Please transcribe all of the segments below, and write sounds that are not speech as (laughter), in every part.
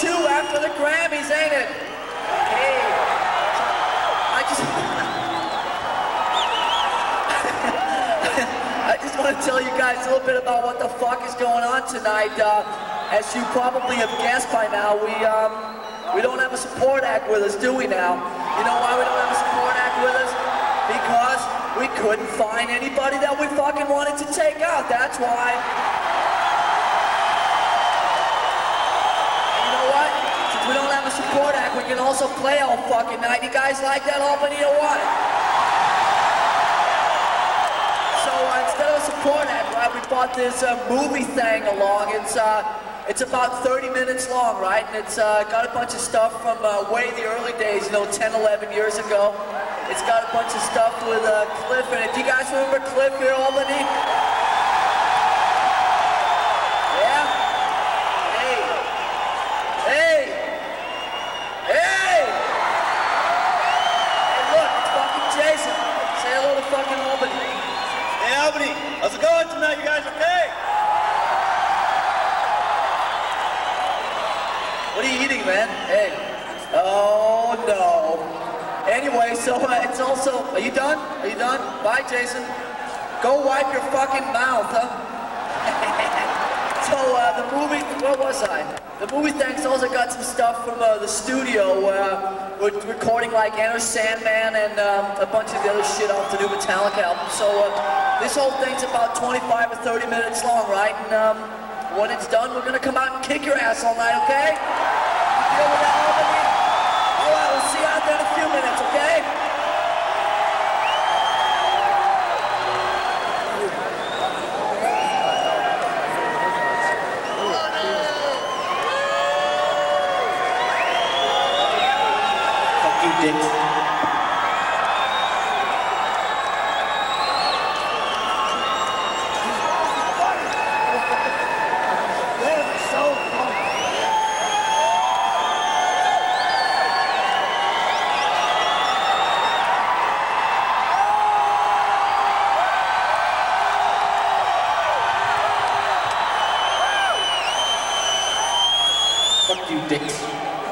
two after the Grammys, ain't it? Hey, I just, (laughs) I just want to tell you guys a little bit about what the fuck is going on tonight. Uh, as you probably have guessed by now, we um, we don't have a support act with us, do we now? You know why we don't have a support act with us? Because we couldn't find anybody that we fucking wanted to take out. That's why. We can also play all fucking night. You guys like that, Albany, or what? So uh, instead of support act, right, we bought this uh, movie thing along. It's uh, it's about 30 minutes long, right? And it's uh, got a bunch of stuff from uh, way the early days, you know, 10, 11 years ago. It's got a bunch of stuff with uh, Cliff in it. Do you guys remember Cliff here, Albany? Yeah? Hey. Hey. Hey! Hey, look, it's fucking Jason. Say hello to fucking Albany. Albany, how's it going tonight? You guys okay? What are you eating, man? Hey. Oh, no. Anyway, so uh, it's also, are you done? Are you done? Bye, Jason. Go wipe your fucking mouth, huh? (laughs) so uh, the movie, where was I? The movie thanks also got some stuff from uh, the studio. Uh, we're recording like Enter Sandman and um, a bunch of the other shit off the new Metallica album. So uh, this whole thing's about 25 or 30 minutes long, right? And um, when it's done, we're gonna come out and kick your ass all night, okay? Deal with that? All right, we'll see you out there in a few minutes, okay? Dicks.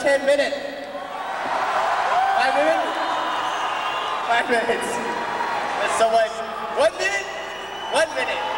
10 minutes. Five minutes? Five minutes. That's so much. One minute? One minute.